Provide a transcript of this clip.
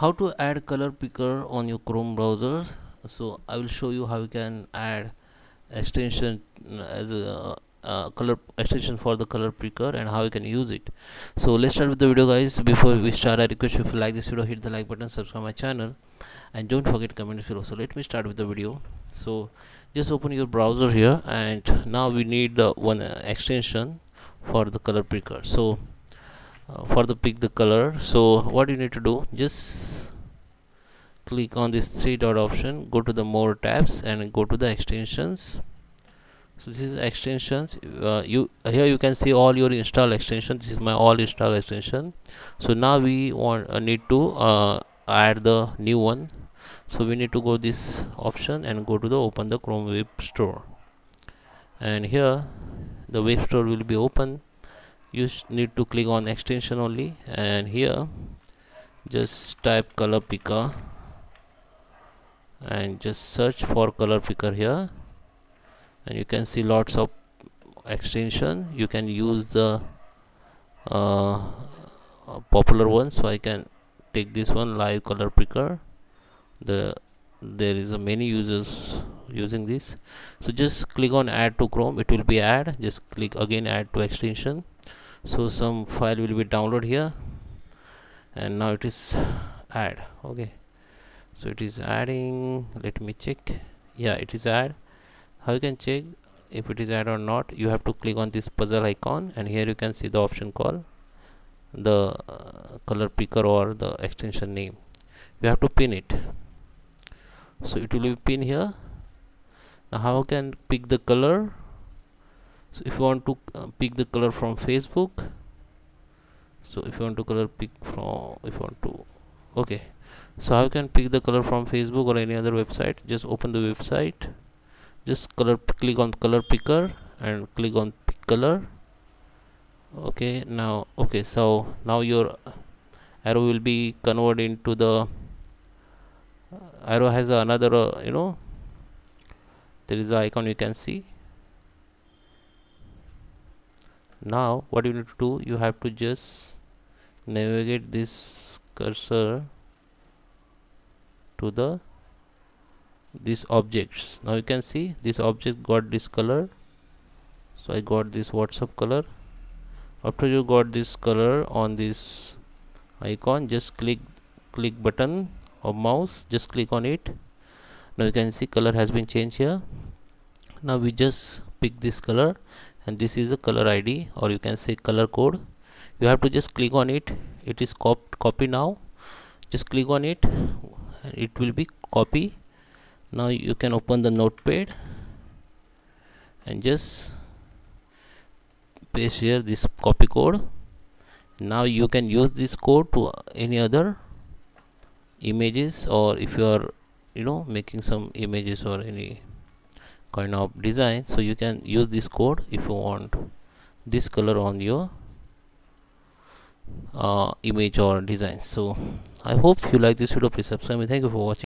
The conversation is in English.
how to add color picker on your chrome browser. So i will show you how you can add extension uh, as a uh, color extension for the color picker and how you can use it. So let's start with the video guys. Before we start i request you if you like this video hit the like button subscribe my channel and don't forget comment below. So let me start with the video. So just open your browser here and now we need uh, one uh, extension for the color picker. So uh, for the pick the color. So what you need to do just click on this three dot option go to the more tabs and go to the extensions. So this is extensions. Uh, you here you can see all your install extension. This is my all install extension. So now we want uh, need to uh, add the new one. So we need to go this option and go to the open the chrome web store. And here the web store will be open you need to click on extension only and here just type color picker and just search for color picker here and you can see lots of extension. You can use the uh, popular one. So I can take this one live color picker. The there is a many users using this. So just click on add to chrome. It will be add. Just click again add to extension so some file will be download here. And now it is add. Okay. So it is adding. Let me check. Yeah it is add. How you can check if it is add or not? You have to click on this puzzle icon. And here you can see the option called the uh, color picker or the extension name. You have to pin it. So it will be pin here. Now how can pick the color so if you want to uh, pick the color from facebook so if you want to color pick from if you want to okay. So how you can pick the color from facebook or any other website? Just open the website just color click on color picker and click on pick color. Okay now okay so now your arrow will be converted into the uh, arrow has another uh, you know there is the icon you can see now what you need to do you have to just navigate this cursor to the these objects. Now you can see this object got this color. So I got this WhatsApp color. After you got this color on this icon just click click button of mouse just click on it. Now you can see color has been changed here. Now we just pick this color and this is a color id or you can say color code. You have to just click on it. It is cop copy now. Just click on it. It will be copy. Now you can open the notepad and just paste here this copy code. Now you can use this code to any other images or if you are you know making some images or any kind of design. So you can use this code if you want this color on your uh, image or design. So i hope you like this video. Please subscribe me. Thank you for watching